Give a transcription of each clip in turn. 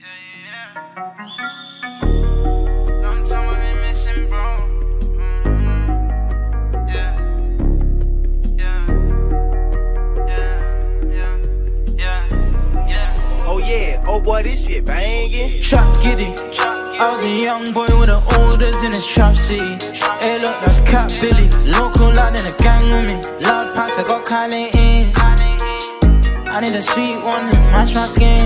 Yeah, yeah. I've missing, bro. Mm-hmm. Oh, oh boy, this shit banging. Trap giddy. I was a young boy with the orders in his trap city. Hey, look, that's Cat Billy. Local lad in a gang with me. Loud packs, I got Kylie in. I need a sweet one, match my skin.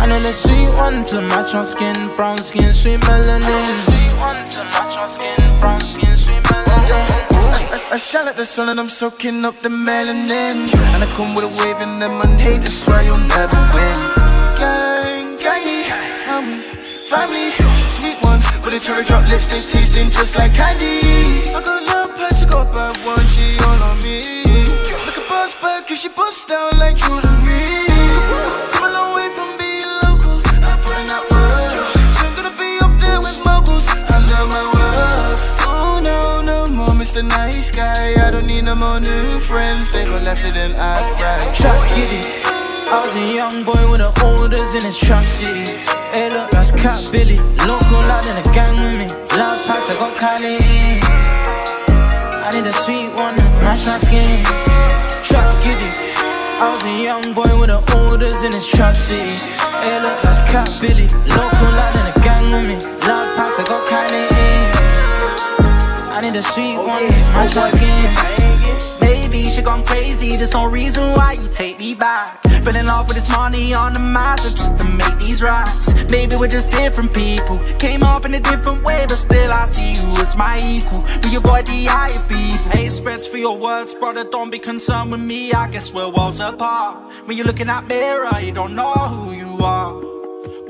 I need a sweet one to match my skin. Brown skin, sweet melanin. Sweet one to match my skin. Brown skin, sweet melanin. I, shine like the sun and I'm soaking up the melanin. And I come with a wave and them man hate, that's why you'll never win. Gang, gangy, I'm with family. Sweet one, with a cherry drop lipstick, tasting just like candy. I got love pass, I got bad one, she all on me. Look at boss back, cause she bust down like jewelry. New friends, they got left it in I right. Trap giddy. I was a young boy with the olders in this trap city. Hey, look, that's Cat Billy. Local lad in the gang with me. Loud packs, I got in. I need a sweet one match my skin. Trap giddy. I was a young boy with the olders in this trap city. Hey, look, that's Cat Billy. Local lad in the gang with me. Loud packs, I got in. I need a sweet one match my skin. Baby, she gone crazy, there's no reason why you take me back. Fell in love with this money on the master just to make these racks Maybe we're just different people. Came up in a different way, but still I see you as my equal. We avoid the eye of evil? Hate spreads for your words, brother, don't be concerned with me. I guess we're worlds apart. When you're looking at mirror, you don't know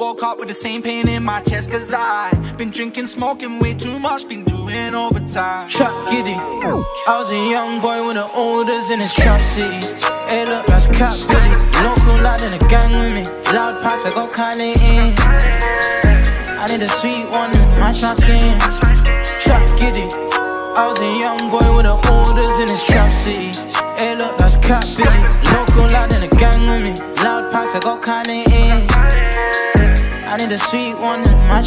Woke up with the same pain in my chest Cause I been drinking, smoking way too much Been doing overtime Trap giddy. I was a young boy with the olders in this trap city. Hey, look, that's Cat Billy. Local lad in the gang with me. Loud packs, I got Kylie in. I need a sweet one my skin. Trap giddy. I was a young boy with the olders in this trap city. Hey, look, that's Cat Billy. Local lad in the gang with me. Loud packs, I got Kylie in. I need a sweet one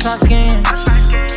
my skin.